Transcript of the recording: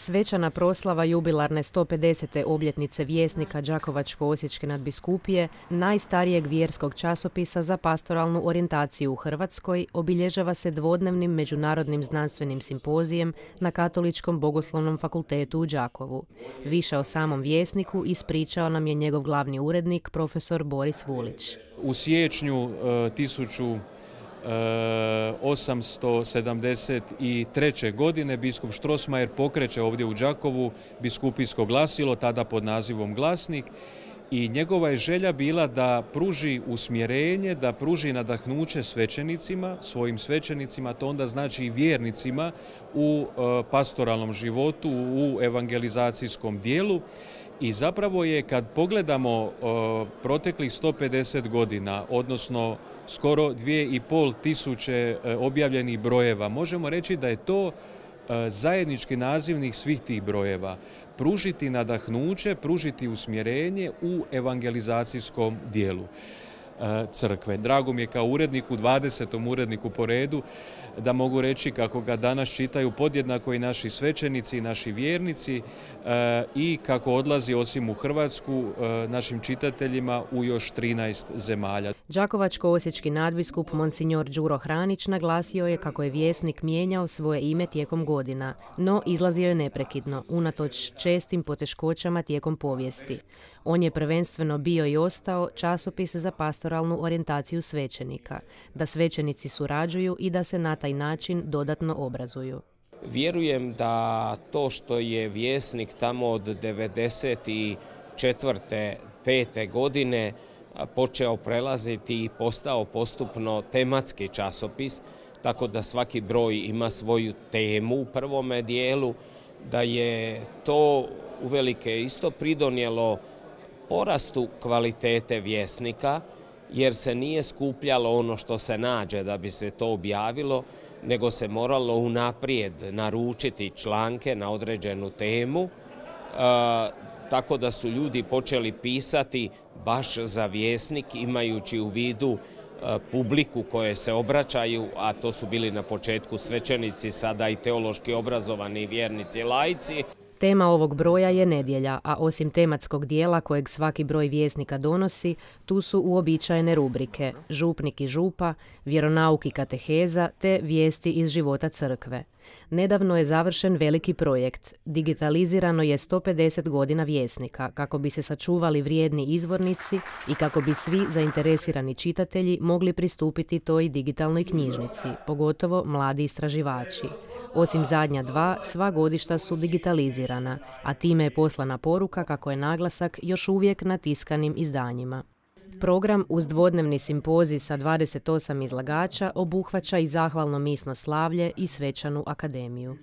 Svečana proslava jubilarne 150. obljetnice vjesnika Đakovačko-Osječke nadbiskupije, najstarijeg vjerskog časopisa za pastoralnu orijentaciju u Hrvatskoj, obilježava se dvodnevnim međunarodnim znanstvenim simpozijem na Katoličkom bogoslovnom fakultetu u Đakovu. Više o samom vjesniku ispričao nam je njegov glavni urednik, profesor Boris Vulić. U siječnju 1000 e, 873. godine biskup Štrosmajer pokreće ovdje u Đakovu biskupijsko glasilo, tada pod nazivom Glasnik i njegova je želja bila da pruži usmjerenje, da pruži nadahnuće svećenicima, svojim svećenicima, to onda znači i vjernicima u e, pastoralnom životu, u evangelizacijskom dijelu. I zapravo je kad pogledamo e, proteklih 150 godina, odnosno skoro 2,5 tisuće e, objavljenih brojeva. Možemo reći da je to e, zajednički nazivnik svih tih brojeva. Pružiti nadahnuće, pružiti usmjerenje u evangelizacijskom dijelu. E, crkve. Drago mi je kao uredniku, 20. uredniku po redu, da mogu reći kako ga danas čitaju podjednako i naši svećenici i naši vjernici e, i kako odlazi osim u Hrvatsku e, našim čitateljima u još 13 zemalja. Đakovačko-osječki nadbiskup Monsignor Đuro Hranić naglasio je kako je vjesnik mijenjao svoje ime tijekom godina, no izlazio je neprekidno, unatoč čestim poteškoćama tijekom povijesti. On je prvenstveno bio i ostao časopis za pastoralnu orijentaciju svećenika, da svećenici surađuju i da se na taj način dodatno obrazuju. Vjerujem da to što je vjesnik tamo od 94. 5. godine počeo prelaziti i postao postupno tematski časopis, tako da svaki broj ima svoju temu u prvome dijelu, da je to uvelike isto pridonijelo porastu kvalitete vjesnika, jer se nije skupljalo ono što se nađe da bi se to objavilo, nego se moralo unaprijed naručiti članke na određenu temu, tako da su ljudi počeli pisati baš za vjesnik, imajući u vidu publiku koje se obraćaju, a to su bili na početku svećenici, sada i teološki obrazovani vjernici lajci. Tema ovog broja je nedjelja, a osim tematskog dijela kojeg svaki broj vjesnika donosi, tu su uobičajene rubrike Župnik i župa, vjeronauk i kateheza te vijesti iz života crkve. Nedavno je završen veliki projekt. Digitalizirano je 150 godina vjesnika kako bi se sačuvali vrijedni izvornici i kako bi svi zainteresirani čitatelji mogli pristupiti toj digitalnoj knjižnici, pogotovo mladi istraživači. Osim zadnja dva, sva godišta su digitalizirana, a time je poslana poruka kako je naglasak još uvijek na tiskanim izdanjima. Program uz dvodnevni simpozij sa 28 izlagača obuhvaća i zahvalno misno slavlje i svečanu akademiju.